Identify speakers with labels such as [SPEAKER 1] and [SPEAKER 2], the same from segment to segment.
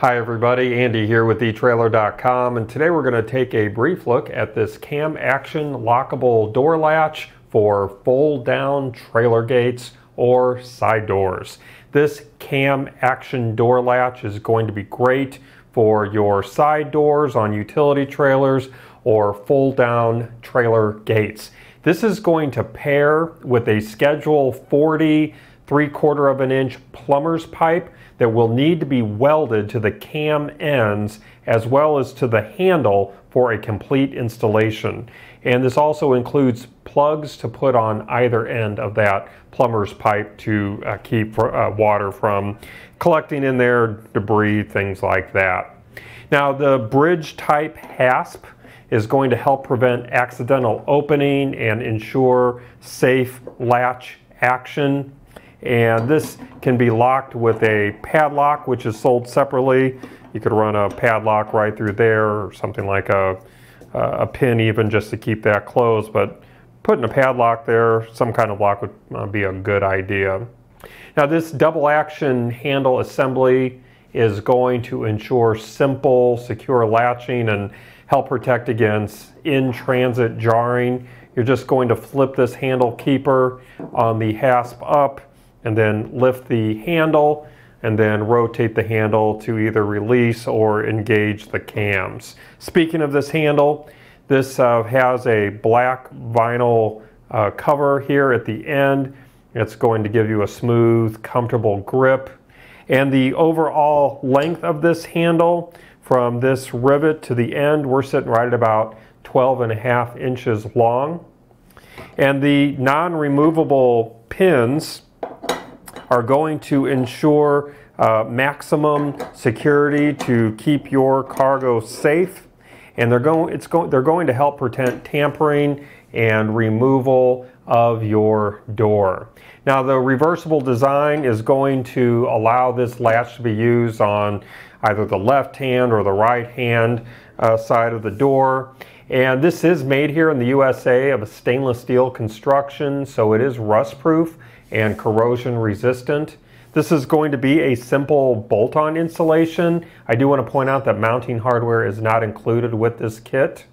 [SPEAKER 1] Hi everybody, Andy here with eTrailer.com and today we're going to take a brief look at this cam action lockable door latch for fold down trailer gates or side doors. This cam action door latch is going to be great for your side doors on utility trailers or fold down trailer gates. This is going to pair with a schedule 40 3 quarter of an inch plumber's pipe that will need to be welded to the cam ends as well as to the handle for a complete installation. And this also includes plugs to put on either end of that plumber's pipe to uh, keep uh, water from collecting in there, debris, things like that. Now the bridge type hasp is going to help prevent accidental opening and ensure safe latch action and this can be locked with a padlock, which is sold separately. You could run a padlock right through there or something like a, a pin even just to keep that closed. But putting a padlock there, some kind of lock would uh, be a good idea. Now this double action handle assembly is going to ensure simple, secure latching and help protect against in-transit jarring. You're just going to flip this handle keeper on the hasp up and then lift the handle and then rotate the handle to either release or engage the cams. Speaking of this handle, this uh, has a black vinyl uh, cover here at the end. It's going to give you a smooth, comfortable grip. And the overall length of this handle from this rivet to the end, we're sitting right at about 12 and a half inches long. And the non-removable pins are going to ensure uh, maximum security to keep your cargo safe. And they're going, it's going, they're going to help prevent tampering and removal of your door. Now the reversible design is going to allow this latch to be used on either the left hand or the right hand uh, side of the door. And this is made here in the USA of a stainless steel construction, so it is rust proof and corrosion resistant. This is going to be a simple bolt-on installation. I do want to point out that mounting hardware is not included with this kit.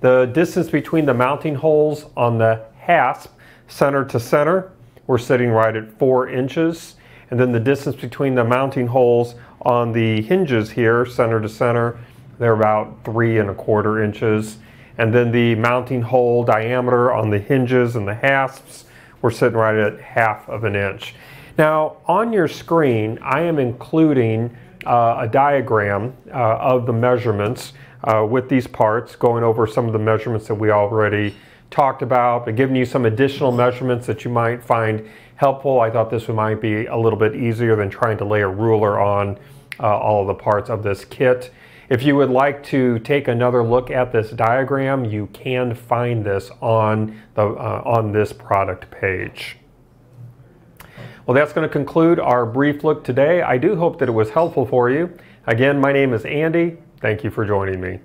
[SPEAKER 1] The distance between the mounting holes on the hasp, center to center, we're sitting right at four inches. And then the distance between the mounting holes on the hinges here, center to center, they're about three and a quarter inches. And then the mounting hole diameter on the hinges and the hasps, we're sitting right at half of an inch. Now on your screen, I am including uh, a diagram uh, of the measurements uh, with these parts, going over some of the measurements that we already talked about, but giving you some additional measurements that you might find helpful. I thought this might be a little bit easier than trying to lay a ruler on uh, all of the parts of this kit. If you would like to take another look at this diagram, you can find this on, the, uh, on this product page. Well, that's going to conclude our brief look today. I do hope that it was helpful for you. Again, my name is Andy. Thank you for joining me.